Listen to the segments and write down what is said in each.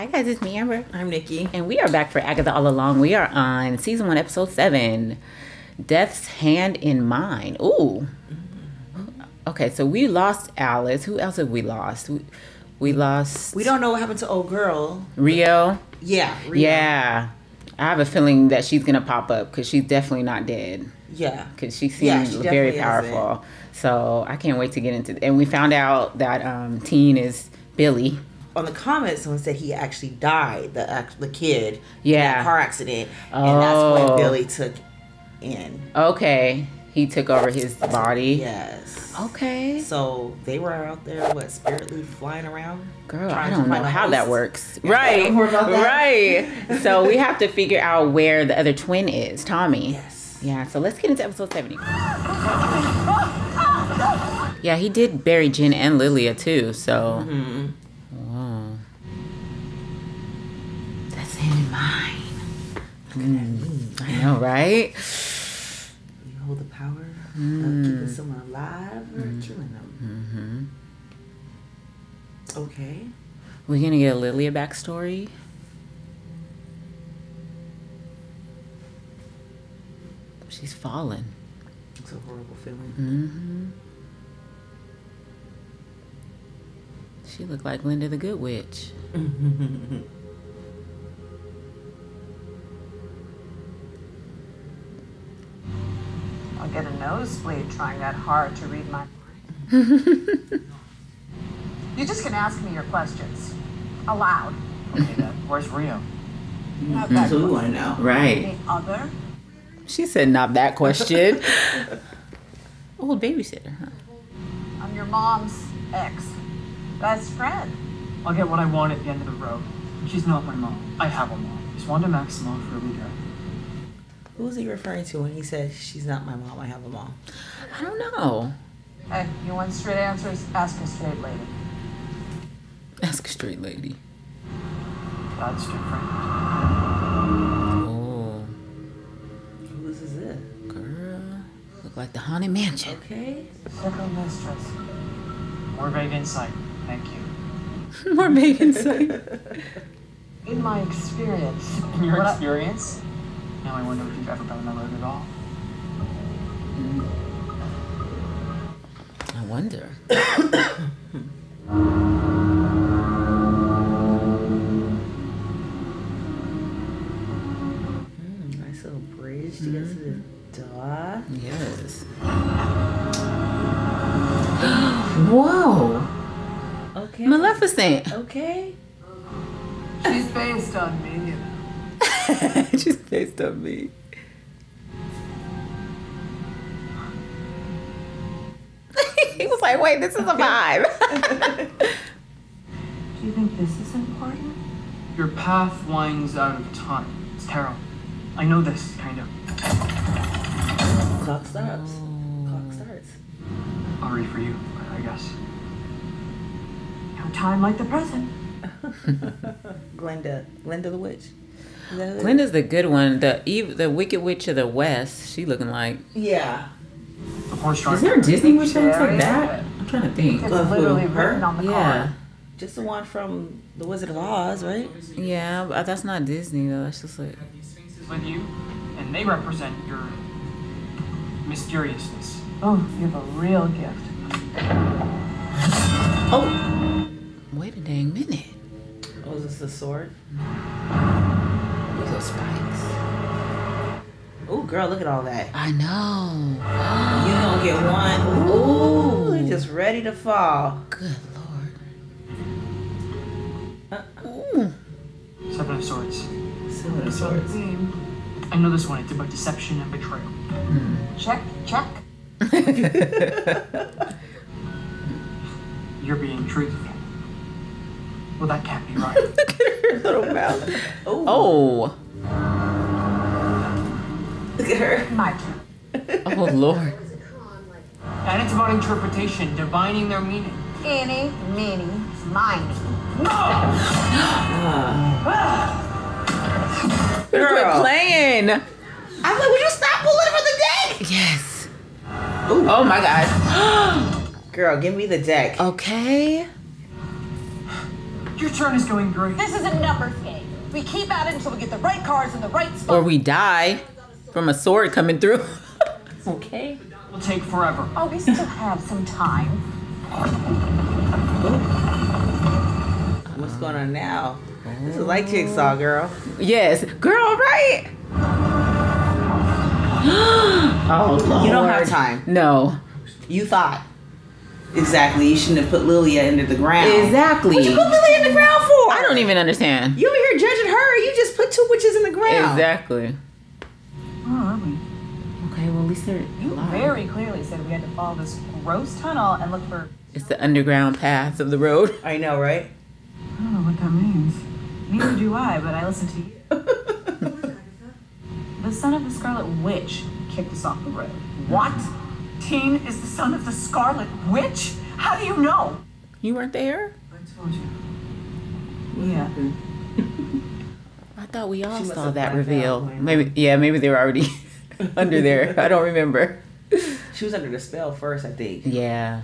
Hi guys, it's me Amber, I'm Nikki. and we are back for Agatha All Along. We are on season one, episode seven, Death's Hand in Mine. Ooh. Okay, so we lost Alice. Who else have we lost? We, we lost We don't know what happened to old girl. Rio. Yeah. Rhea. Yeah, I have a feeling that she's gonna pop up because she's definitely not dead. Yeah. because she seems Yeah, she very powerful. So I can't wait to get into. And we found out that um, Teen is Billy. On the comments, someone said he actually died. The the kid. in Yeah. car accident, and that's when Oh. Billy took in. Okay, he took over his body. Yes. Okay, So they were out there, what spiritly flying around. girl, I don't know how that works. Right, don't worry about that. right. so we have to figure out where the other twin is, Tommy. Yes. Yeah. So let's get into episode seventy. Yeah, he did bury Jen and Lilia too. So. Mm-hmm. Whoa. That's in mine. Mm, I know, right? You hold the power Mm. of keeping someone alive or killing them. Mm-hmm. Okay. We're gonna get Lily a Lilia backstory. She's fallen. It's a horrible feeling. Mm-hmm. She looked like Glinda the Good Witch. I'll get a nosebleed trying that hard to read my mind. You're just gonna ask me your questions. Aloud. Okay, then. Where's Rio? Mm-hmm. Not that So we question. want know. Right. Any other? She said, "Not that question." Old babysitter, huh? I'm your mom's ex. Best friend. I'll get what I want at the end of the road. She's not my mom. I have a mom. It's Wanda Maximoff for a leader. Who's he referring to when he says she's not my mom? I have a mom. I don't know. Hey, you want straight answers? Ask a straight lady. Ask a straight lady. That's different. Oh, Whose is it? girl, look like the haunted mansion. Okay. Fickle mistress. More vague insight. Thank you. More vague insight. In my experience, In your what I- experience? Now I wonder if you've ever been on the road at all. I wonder. Mm, nice little bridge to get to the door. Yes. Whoa, Okay. Maleficent. Okay. she's based on me. She's based on me. he was like, "Wait, this is a vibe." Do you think this is important? Your path winds out of time. It's Tarot. I know this, kind of. Clock stops. Clock oh. starts. I'll read for you, I guess. No time like the present. Glenda. Glenda the witch. Is that it the good one. The ev- the Wicked Witch of the West. She looking like. Yeah. The horse Is there a Disney witch that looks like that? I'm trying to think. It's Of literally Her? written on the Yeah, card. Just the one from The Wizard of Oz, right? yeah, but uh, that's not Disney though. That's just like. These sphinxes with you, and they represent your mysteriousness. Oh, you have a real gift. Oh. Wait a dang minute. Oh, is this the sword? Mm-hmm. Those are spikes. Oh, girl, look at all that. I know. You gonna get one. Ooh, he just ready to fall. Good lord. Uh, Ooh. Seven of Swords. Seven of swords. I know this one. It's about deception and betrayal. Check, check. You're being truthful. Well, that can't be right. Look at her little mouth. Oh. Oh. Look at her. My turn. Oh lord. and it's about interpretation, divining their meaning. Eeny, meeny, miny. Quit Girl. playing. I'm like, would you stop pulling for the deck? Yes. Oh my god. Girl, give me the deck. okay. Your turn is going great. This is a numbers game. We keep at it until we get the right cards in the right spot. Or we die from a sword coming through. Okay. It will take forever. Oh, we still have some time. What's going on now? This is like Jigsaw, girl. yes, girl, right? oh Lord. You don't have time. No, You thought. Exactly. You shouldn't have put Lilia into the ground. exactly. What you put Lilia in the ground for? I don't even understand. You over here judging her. You just put two witches in the ground. Exactly. Where are we? Okay, well at least they're You alive. very clearly said we had to follow this gross tunnel and look for. It's the underground paths of the road. I know, right? I don't know what that means. Neither do I, but I listen to you. the son of the Scarlet Witch kicked us off the road. What? Teen is the son of the Scarlet Witch? How do you know? You weren't there? I told you. Yeah. I thought we all She saw that reveal. Maybe yeah, maybe they were already under there. I don't remember. She was under the spell first, I think. Yeah.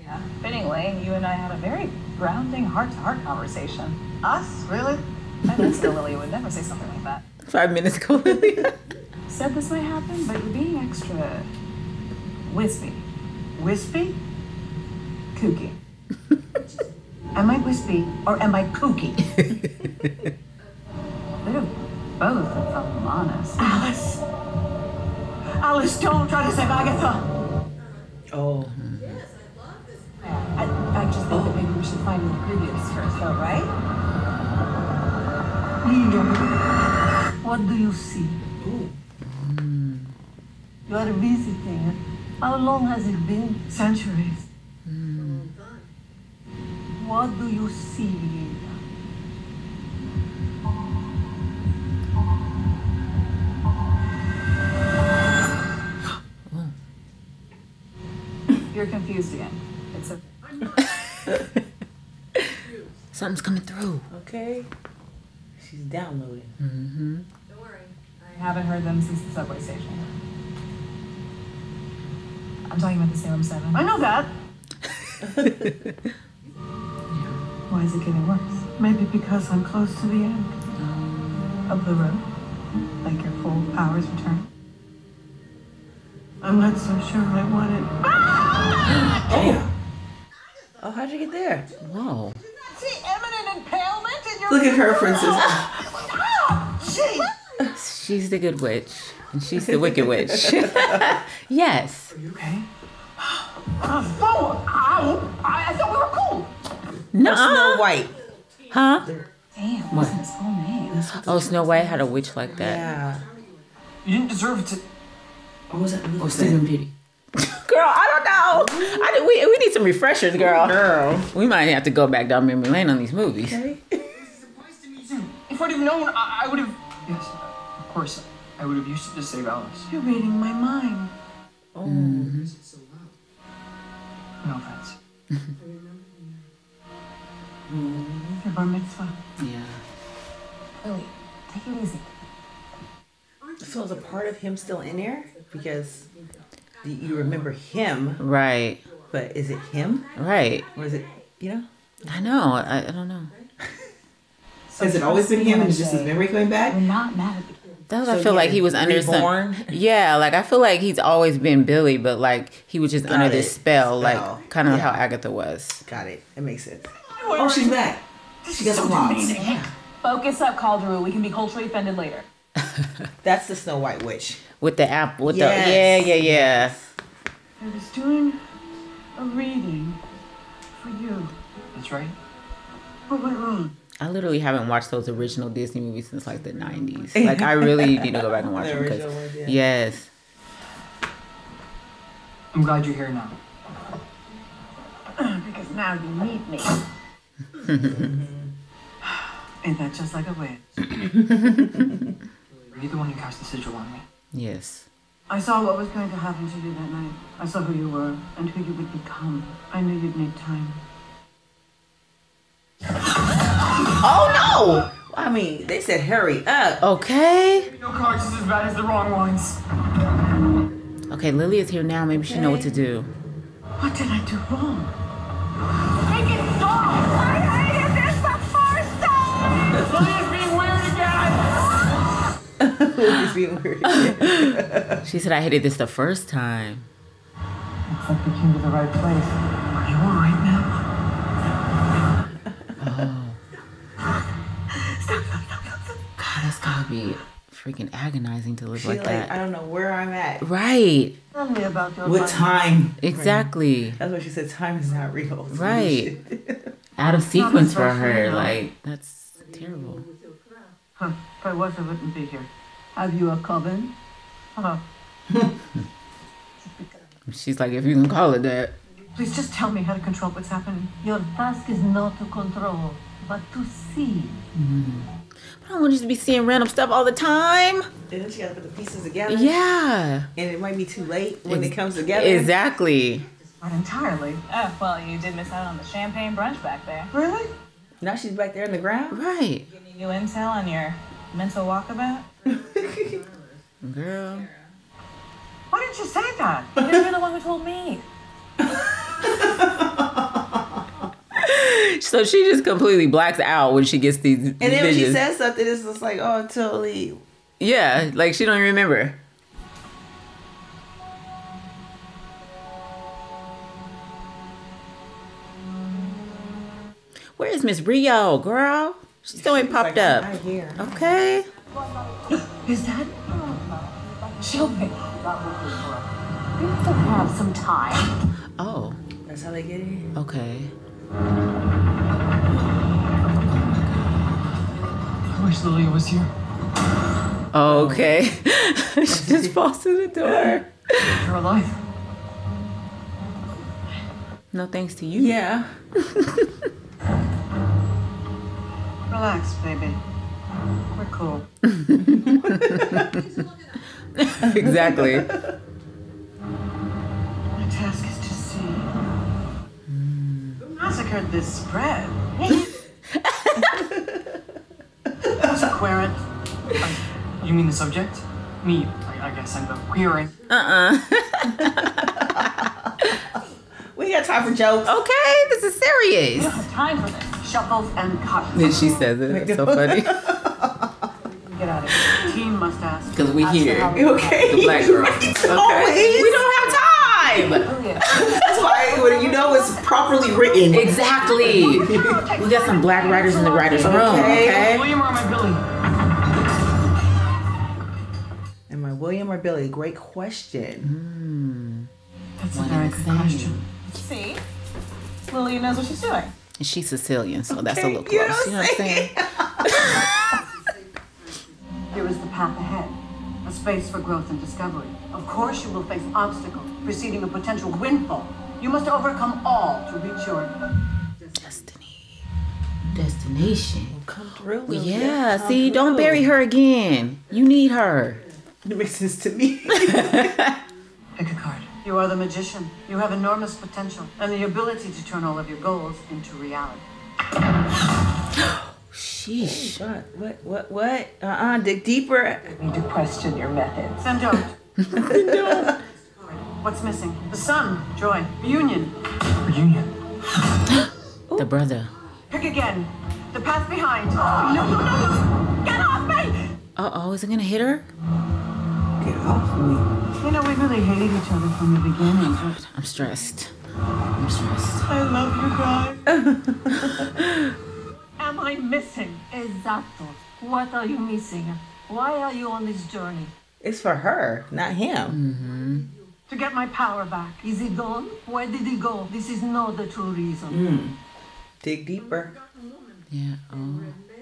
Yeah. Fittingly, you and I had a very grounding heart-to-heart conversation. Us? Really? I bet still Lily would never say something like that. Five minutes ago, Lily. Said this might happen, but you're being extra wispy, Wispy? kooky. Am I wispy or am I kooky? Bit of both, if I'm honest. Alice. Alice, don't try to save Agatha. Oh. Yes, I, love this. I just think that maybe we should find the ingredients first, though, right? Lilo, what do you see? You are visiting. How long has it been? Centuries. What do you see, Lila? You're confused again. It's a. Something's coming through. Okay. She's downloading. Mm-hmm. Don't worry. I haven't heard them since the subway station. I'm talking about the Salem 7. I know that. Why is it getting worse? Maybe because I'm close to the end. Of the road? Like your full powers return? I'm not so sure I want it. Damn. Oh, how'd you get there? Whoa. See imminent impalement in your. Look at her, princess. Jeez. She's the good witch. And she's the wicked witch. yes. Are you okay? Oh, ow. I, I thought we were cool. No. Snow White. Huh? Damn, what's his full name? Oh, Snow White had a witch like that. Yeah. You didn't deserve to. What was that? Oh, Sleeping Beauty. Girl, I don't know. I, we, we need some refreshers, girl. Girl. We might have to go back down memory lane on these movies. Okay. If I'd have known, I, I would have. Yes, of course. I would have used it to save Alice. You're reading my mind. Oh. Mm-hmm. No offense. Your mm-hmm. bar mitzvah. Yeah. Oh, Lily, take it easy. So is a part of him still in there? Because you- you remember him, Right. but is it him? Right. Or is it, you know? I know. I, I don't know. Has it always been him and it's just his memory coming back? We're not mad at the kid. That's what I feel like he was under reborn? some. Yeah, like I feel like he's always been Billy, but like he was just Got under this spell, Spell. like kind of Yeah. how Agatha was. Got it. It makes sense. Oh, she's back. She got some locks. Focus up, Calderu. We can be culturally offended later. That's the Snow White witch. With the app, with Yes. the yeah, yeah, yeah. I was doing a reading for you. That's right. What went wrong? I literally haven't watched those original Disney movies since like the '90s. Like I really need to go back and watch The them. 'cause- original ones, yeah. Yes. I'm glad you're here now. Because now you need me. Ain't that just like a witch? Were you the one who cast the sigil on me? Yes. I saw what was going to happen to you that night. I saw who you were and who you would become. I knew you'd need time. Oh no! I mean, they said hurry up. Okay. No cards is as bad as the wrong ones. Okay, Lily is here now. Maybe she know what to do. What did I do wrong? Make it stop! I hate it. There's the first time. Lily's being weird again. Lily's being weird. she said I hated this the first time. Looks like we came to the right place. Are you alright now? oh. That's gotta be freaking agonizing to live She like like, that. I don't know where I'm at. Right. Tell me about your What life. time? Exactly. That's what she said. Time is not real. Right. Out of sequence for her. thing. Like that's terrible. Huh. If I was, I wouldn't be here. Have you a coven? Huh. She's like, if you can call it that. Please just tell me how to control what's happening. Your task is not to control, but to see. Mm-hmm. I don't want you to be seeing random stuff all the time. And then she got to put the pieces together. Yeah. And it might be too late when Ex- it comes together. Exactly. Not entirely. Oh, well, you did miss out on the champagne brunch back there. Really? Now she's back there in the ground. Right. Giving you intel on your mental walkabout? Girl. Why didn't you say that? You're the one who told me. So she just completely blacks out when she gets these And then when she says something, it's just like, oh, totally. yeah, like she don't even remember. Where is Miss Rio, girl? She still ain't popped Like, I'm up. Right here. Okay. Is that? Shelby. You still have some time. Oh, That's how they get in. okay. I wish Lilia was here. Okay. she just falls through the door. You're alive. No thanks to you. Yeah. Relax, baby. We're cool. exactly. Massacred this spread? Who's a querent? Um, you mean the subject? Me, I, I guess I'm the queering. Uh-uh. We got time for jokes. Okay, this is serious. We have Time for this. Shuffles and cuts. Then she says it. It's so funny. Get out of here. Team must ask. Because we here. Okay? The black girl. Always. Okay. We don't have time. That's why when you know it's properly written. Exactly. We got some black writers in the writers' room, Okay. okay? William or my Billy? Am I William or Billy? Great question. Hmm. That's a One very and the good same. question. See? Lily knows what she's doing. And she's Sicilian, so that's a Okay, little you know close. You know what I'm saying? Here is the path ahead. A space for growth and discovery. Of course, you will face obstacles preceding a potential windfall. You must overcome all to reach your Destiny. Destination. Come through. Well, yeah, Come see, don't bury her again. You need her. It makes sense to me. Pick a card. You are the magician. You have enormous potential and the ability to turn all of your goals into reality. Sheesh. what? What? What? What? Uh uh Dig deeper. Need to question your methods. Send out. What's missing? The sun, joy, reunion. Reunion. The brother. Pick again. The path behind. No, no, no, no. Get off me! Uh oh, is it gonna hit her? Get off me. You know, we really hated each other from the beginning. but I'm stressed. I'm stressed. I love you guys. Am I missing? Exacto. What are you missing? Why are you on this journey? It's for her, not him. Mm-hmm. To get my power back. Is he gone? Where did he go? This is not the true reason. Mm. Dig deeper. Yeah. Oh.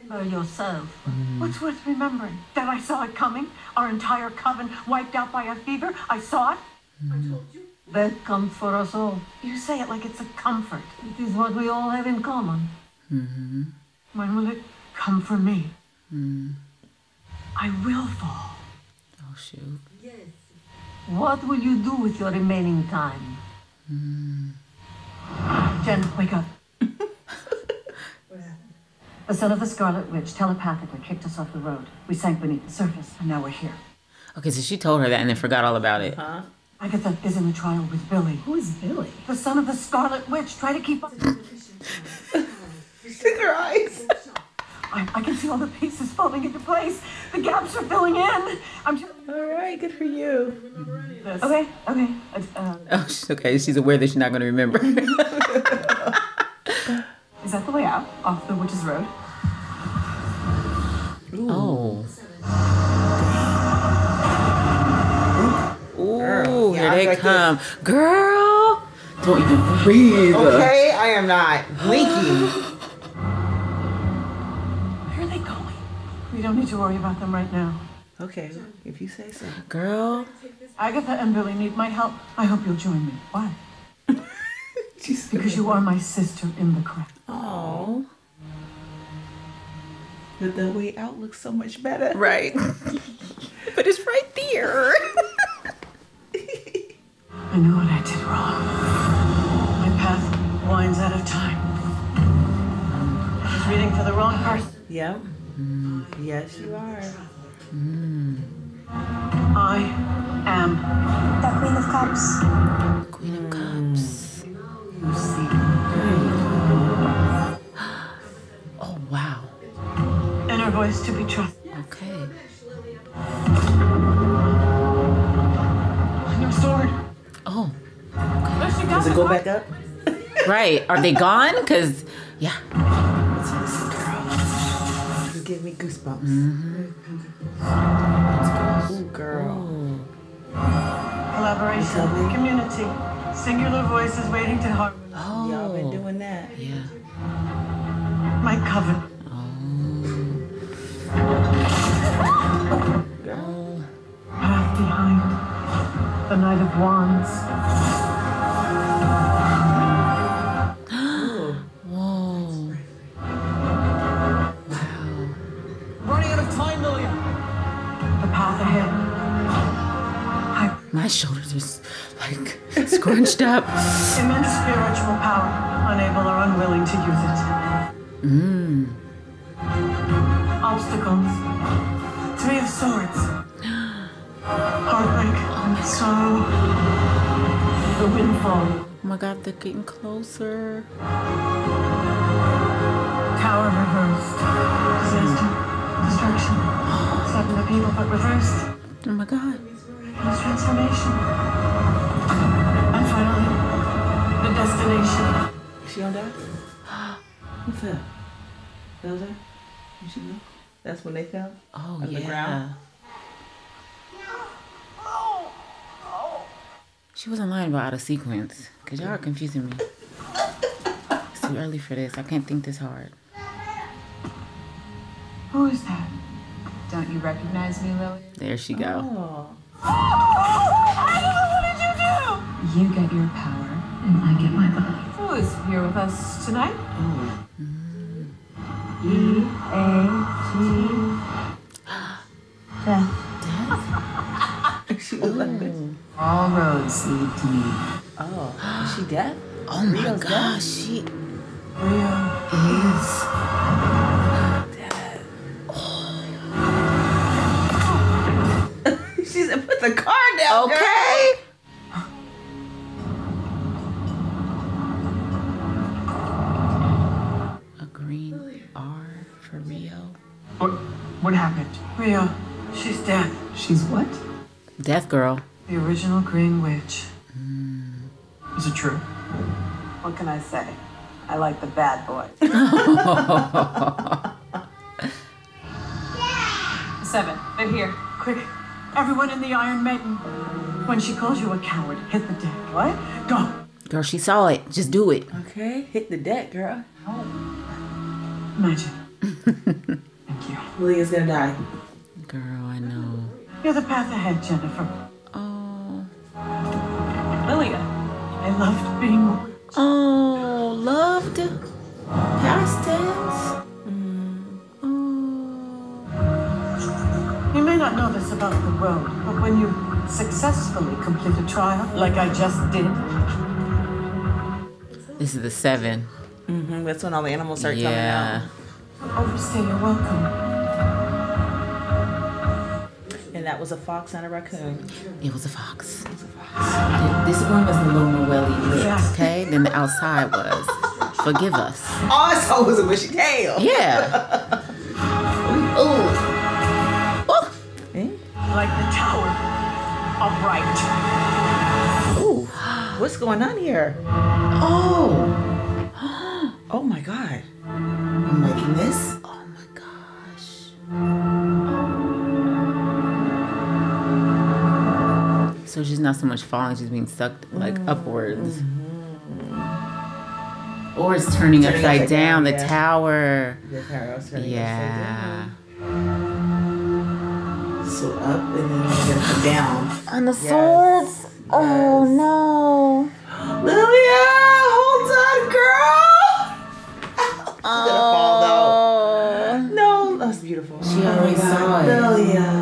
For yourself. Mm. What's worth remembering? That I saw it coming? Our entire coven wiped out by a fever? I saw it? Mm. I told you that comes for us all. You say it like it's a comfort. It is what we all have in common. Mm-hmm. When will it come for me? I will fall. Shoot. What will you do with your remaining time? Hmm. Jen, wake up. the son of the Scarlet Witch telepathically kicked us off the road. We sank beneath the surface, and now we're here. Okay, so she told her that and then forgot all about it. Uh-huh. Agatha is in the trial with Billy. Who is Billy? The son of the Scarlet Witch. Try to keep up. Stick her eyes. I, I can see all the pieces falling into place. The gaps are filling in. I'm just. All right, good for you. Okay, okay. Uh, Oh, sh- okay. She's aware that she's not going to remember. is that the way out? Off the Witch's Road? oh. Ooh, Girl, here yeah, I they like come. Girl, don't even breathe. Okay, I am not blinking. Where are they going? We don't need to worry about them right now. Okay, if you say so. Girl, Agatha and Billy need my help. I hope you'll join me. Why? She's Because you are my sister in the crack. Oh. But the way out looks so much better. right. but it's right there. I know what I did wrong. My path winds out of time. I was reading for the wrong person. Yep. Mm, yes, you are. Mm. I am The Queen of Cups. Queen of Cups. Lucy. Oh wow. inner voice to be trusted. Okay. Your sword. Oh, There she Does it go back up? right. Are they gone? Cause yeah. Goosebumps. Mm-hmm. Ooh, girl. Collaboration, community, singular voices waiting to harmonize. Oh. Y'all been doing that. Yeah. My coven. Oh. Girl. Path behind. The Knight of Wands. Scrunched up. Immense spiritual power, unable or unwilling to use it. Mmm. Obstacles. Three of Swords. Heartbreak. Oh Sorrow. The windfall. Oh my god, they're getting closer. Tower reversed. Disaster. Mm. Destruction. Seven of people, but reversed. Oh my god. His transformation. The destination. Is she on that? What's that? Was her? Did she know? That's when they fell? Oh On the yeah. ground? She wasn't lying about out of sequence. Cause y'all are confusing me. It's too early for this. I can't think this hard. Who is that? Don't you recognize me, Lily? There she go. Oh. What did you do? You get your power, and I get my body. Who is here with us tonight? Oh. E A G. Death. she was like this. All roads lead to me. Oh. Is she deaf? Oh my Rio's gosh, she Rio. is. She said, put the car down. girl." Okay. A Death girl. The original Green Witch. Mm. Is it true? What can I say? I like the bad boy. Seven. They're here. Quick. Everyone in the Iron Maiden. When she calls you a coward, hit the deck. What? Go. Girl, she saw it. Just do it. Okay. Hit the deck, girl. Oh. Magic. Thank you. Lilia's gonna die. Girl, I know. You're the path ahead, Jennifer. Oh. Lilia. I loved being. Oh, loved. Past tense. Oh. You may not know this about the road, but when you successfully complete a trial, like I just did, This is the seven. Mm-hmm. That's when all the animals start yeah. coming out. overstay your welcome. And that was a fox and a raccoon. It was a fox. This room is a little more welly lit, okay, than the outside was. Forgive us. All I saw was a bushy tail. Yeah. Ooh. Oh. Like the tower. Upright. Ooh, what's going on here? Oh. Oh my god. I'm liking this. So she's not so much falling, she's being sucked like mm-hmm. upwards. Or it's turning, Turning upside, upside down, down, the yeah. tower. The arrow's turning Yeah. So up and then come down. On the Yes. swords. Oh no. Lilia, hold on, girl. She's gonna fall though. Oh. No, that's beautiful. She already saw it. Lilia.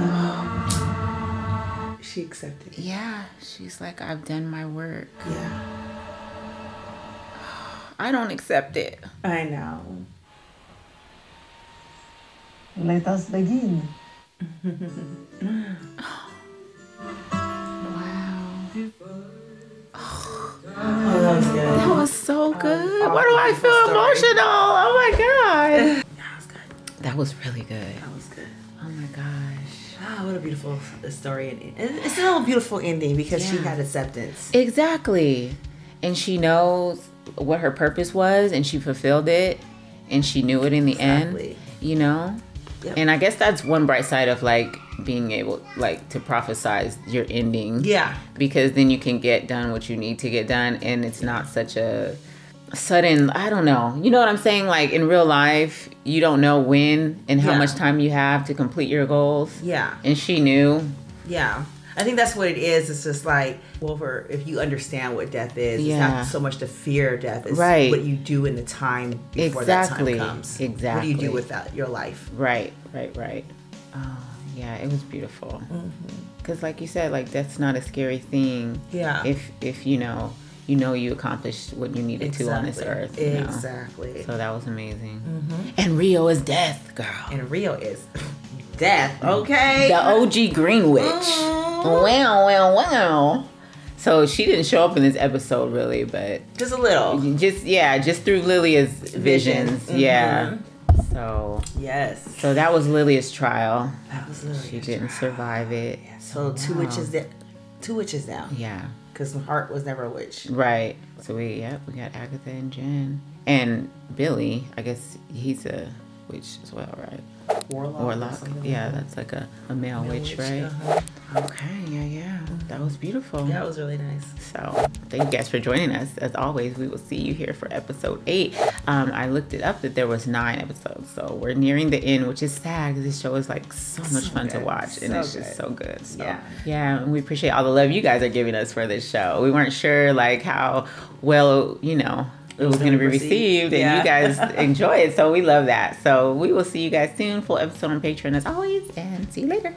Yeah, she's like, I've done my work. Yeah, I don't accept it. I know. Let us begin. Oh, that was good. That was so um, good. Um, oh, Why do I um, feel emotional? Oh my god. That was good. That was really good. That was good. Oh my gosh. Ah, what a beautiful story. And it's still a beautiful ending because she had acceptance. Exactly. And she knows what her purpose was and she fulfilled it and she knew it in the Exactly. end, you know? Yep. And I guess that's one bright side of like being able like to prophesize your ending. Yeah. Because then you can get done what you need to get done and it's not such a sudden I don't know. You know what I'm saying? Like in real life, you don't know when and how Yeah. much time you have to complete your goals. Yeah. And she knew. Yeah. I think that's what it is. It's just like, for, if you understand what death is, it's not so much the fear of death, it's Right. what you do in the time before Exactly. that time comes. Exactly what do you do with that, your life? Right, right, right. Oh, yeah, it was beautiful. Mm-hmm. Because, like you said, like that's not a scary thing. Yeah. If if you know, you know, you accomplished what you needed to on this earth. you know? Exactly. So that was amazing. Mm-hmm. And Rio is death, girl. And Rio is death, okay? The OG Green Witch. Wow, wow, wow. So she didn't show up in this episode really, but Just a little. just yeah, just through Lilia's Vision. visions. Mm-hmm. Yeah. So Yes. so that was Lilia's trial. That was Lily. She didn't survive it. So two witches two witches down. Yeah. Because Hart was never a witch. Right. So we yep we got Agatha and Jen. And Billy, I guess he's a witch as well, right? Warlock. or Warlock. Yeah, like that. that's like a, a male, witch, witch, right? uh-huh. Okay, yeah, yeah. That was beautiful. That was really nice. So thank you guys for joining us. As always, we will see you here for episode eight. Um, I looked it up that there was nine episodes, so we're nearing the end, which is sad because this show is like so much So fun to good. watch, and So it's just good. so good. So, Yeah. yeah, and we appreciate all the love you guys are giving us for this show. We weren't sure like how well you know it was going to be received, and Yeah. you guys enjoy it, so we love that. So we will see you guys soon. Full episode on Patreon as always, and see you later.